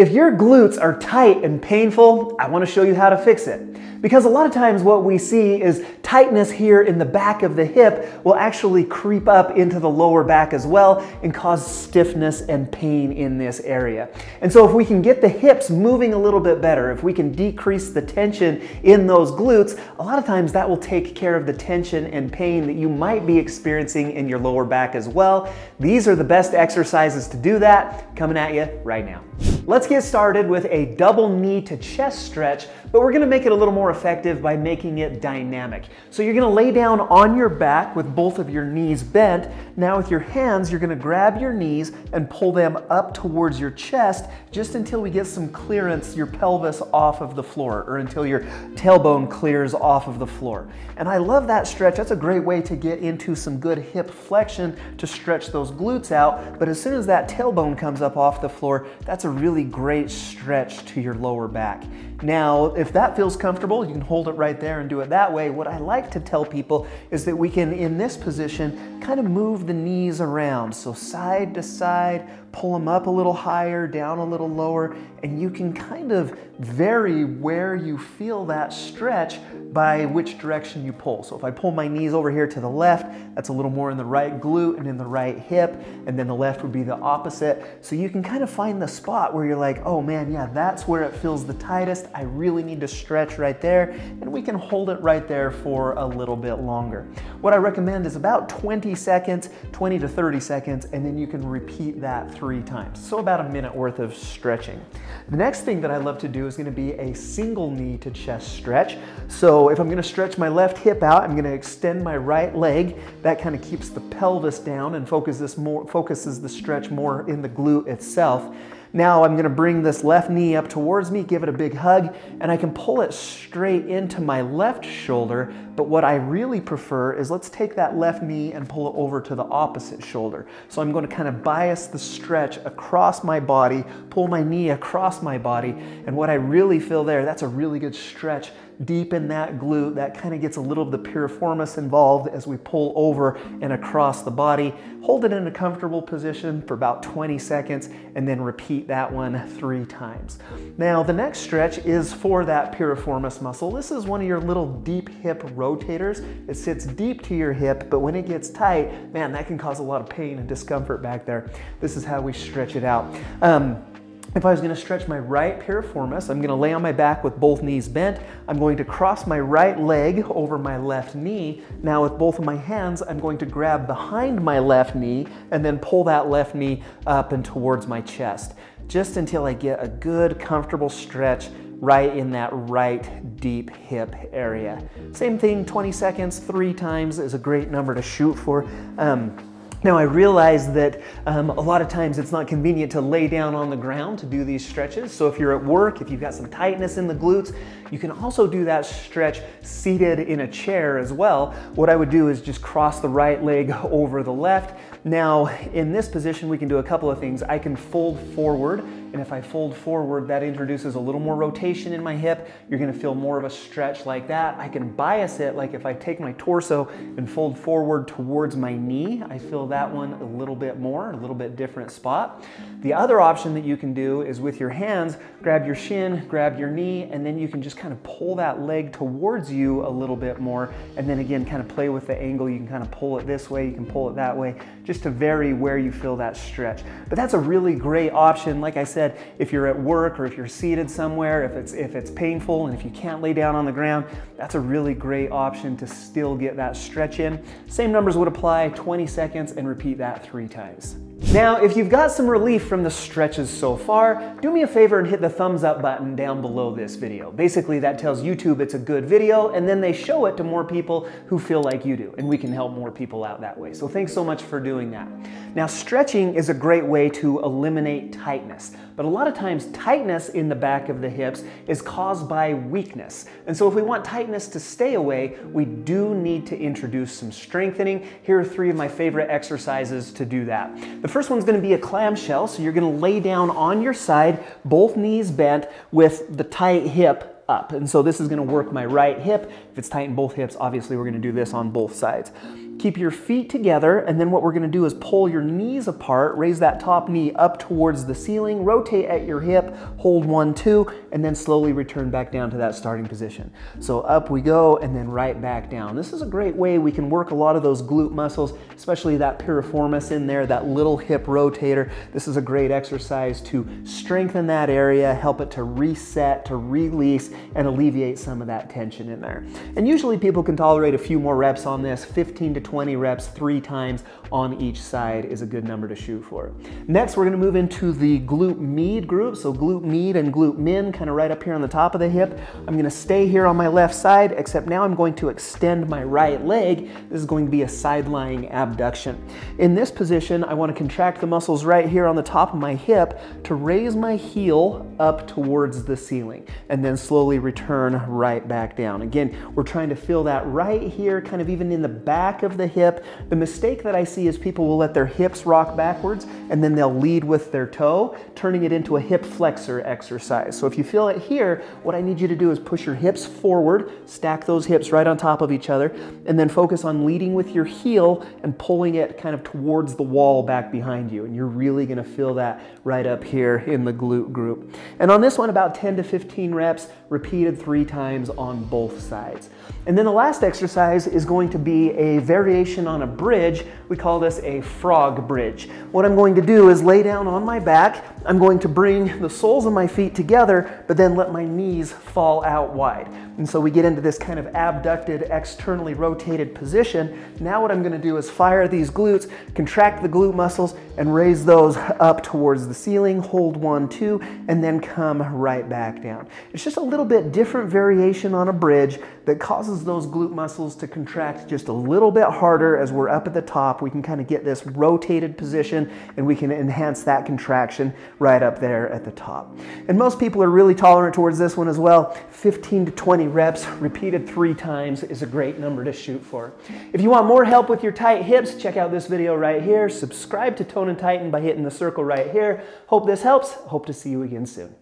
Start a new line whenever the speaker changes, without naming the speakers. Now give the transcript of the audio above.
If your glutes are tight and painful, I want to show you how to fix it. Because a lot of times what we see is tightness here in the back of the hip will actually creep up into the lower back as well and cause stiffness and pain in this area. And so if we can get the hips moving a little bit better, if we can decrease the tension in those glutes, a lot of times that will take care of the tension and pain that you might be experiencing in your lower back as well. These are the best exercises to do that coming at you right now. Let's get started with a double knee to chest stretch, but we're gonna make it a little more effective by making it dynamic. So you're gonna lay down on your back with both of your knees bent. Now with your hands, you're gonna grab your knees and pull them up towards your chest just until we get some clearance, your pelvis off of the floor, or until your tailbone clears off of the floor. And I love that stretch. That's a great way to get into some good hip flexion to stretch those glutes out. But as soon as that tailbone comes up off the floor, that's a really great stretch to your lower back. Now, if that feels comfortable, you can hold it right there and do it that way. What I like to tell people is that we can, in this position, kind of move the knees around. So side to side, pull them up a little higher, down a little lower, and you can kind of vary where you feel that stretch by which direction you pull. So if I pull my knees over here to the left, that's a little more in the right glute and in the right hip, and then the left would be the opposite. So you can kind of find the spot where you're like, oh man, yeah, that's where it feels the tightest. I really need to stretch right there, and we can hold it right there for a little bit longer. What I recommend is about 20 seconds, 20 to 30 seconds, and then you can repeat that three times. So about a minute worth of stretching. The next thing that I love to do is gonna be a single knee to chest stretch. So if I'm gonna stretch my left hip out, I'm gonna extend my right leg. That kind of keeps the pelvis down and focuses, more, focuses the stretch more in the glute itself. Now I'm gonna bring this left knee up towards me, give it a big hug, and I can pull it straight into my left shoulder. But what I really prefer is let's take that left knee and pull it over to the opposite shoulder. So I'm gonna kind of bias the stretch across my body, pull my knee across my body, and what I really feel there, that's a really good stretch deep in that glute. That kind of gets a little of the piriformis involved as we pull over and across the body. Hold it in a comfortable position for about 20 seconds and then repeat that one three times. Now the next stretch is for that piriformis muscle. This is one of your little deep hip rotators. It sits deep to your hip, but when it gets tight, man, that can cause a lot of pain and discomfort back there. This is how we stretch it out. Um, if I was gonna stretch my right piriformis, I'm gonna lay on my back with both knees bent. I'm going to cross my right leg over my left knee. Now with both of my hands, I'm going to grab behind my left knee and then pull that left knee up and towards my chest, just until I get a good, comfortable stretch right in that right deep hip area. Same thing, 20 seconds, three times is a great number to shoot for. Um, now I realize that um, a lot of times it's not convenient to lay down on the ground to do these stretches. So if you're at work, if you've got some tightness in the glutes, you can also do that stretch seated in a chair as well. What I would do is just cross the right leg over the left. Now in this position, we can do a couple of things. I can fold forward and if I fold forward, that introduces a little more rotation in my hip. You're gonna feel more of a stretch like that. I can bias it, like if I take my torso and fold forward towards my knee, I feel that one a little bit more, a little bit different spot. The other option that you can do is with your hands, grab your shin, grab your knee, and then you can just kind of pull that leg towards you a little bit more. And then again, kind of play with the angle. You can kind of pull it this way, you can pull it that way, just to vary where you feel that stretch. But that's a really great option. Like I said, said, if you're at work or if you're seated somewhere, if it's, if it's painful and if you can't lay down on the ground, that's a really great option to still get that stretch in. Same numbers would apply, 20 seconds and repeat that three times. Now, if you've got some relief from the stretches so far, do me a favor and hit the thumbs up button down below this video. Basically, that tells YouTube it's a good video, and then they show it to more people who feel like you do, and we can help more people out that way. So thanks so much for doing that. Now, stretching is a great way to eliminate tightness, but a lot of times tightness in the back of the hips is caused by weakness. And so if we want tightness to stay away, we do need to introduce some strengthening. Here are three of my favorite exercises to do that. The first one's gonna be a clamshell. So you're gonna lay down on your side, both knees bent with the tight hip up. And so this is gonna work my right hip. If it's tight in both hips, obviously we're gonna do this on both sides. Keep your feet together, and then what we're gonna do is pull your knees apart, raise that top knee up towards the ceiling, rotate at your hip, hold one, two, and then slowly return back down to that starting position. So up we go, and then right back down. This is a great way we can work a lot of those glute muscles, especially that piriformis in there, that little hip rotator. This is a great exercise to strengthen that area, help it to reset, to release, and alleviate some of that tension in there. And usually people can tolerate a few more reps on this, 15 to 20 reps three times on each side is a good number to shoot for. Next, we're gonna move into the glute med group. So glute med and glute min, kind of right up here on the top of the hip. I'm gonna stay here on my left side, except now I'm going to extend my right leg. This is going to be a side lying abduction. In this position, I wanna contract the muscles right here on the top of my hip to raise my heel up towards the ceiling and then slowly return right back down. Again, we're trying to feel that right here, kind of even in the back of the hip. The mistake that I see is people will let their hips rock backwards and then they'll lead with their toe, turning it into a hip flexor exercise. So if you feel it here, what I need you to do is push your hips forward, stack those hips right on top of each other, and then focus on leading with your heel and pulling it kind of towards the wall back behind you. And you're really gonna feel that right up here in the glute group. And on this one, about 10 to 15 reps, repeated three times on both sides. And then the last exercise is going to be a variation on a bridge. We call this a frog bridge. What I'm going to do is lay down on my back. I'm going to bring the soles of my feet together, but then let my knees fall out wide. And so we get into this kind of abducted, externally rotated position. Now what I'm gonna do is fire these glutes, contract the glute muscles, and raise those up towards the ceiling, hold one, two, and then come right back down. It's just a little bit different variation on a bridge that causes those glute muscles to contract just a little harder as we're up at the top. We can kind of get this rotated position and we can enhance that contraction right up there at the top. And most people are really tolerant towards this one as well. 15 to 20 reps repeated three times is a great number to shoot for. If you want more help with your tight hips, check out this video right here. Subscribe to Tone and Tighten by hitting the circle right here. Hope this helps. Hope to see you again soon.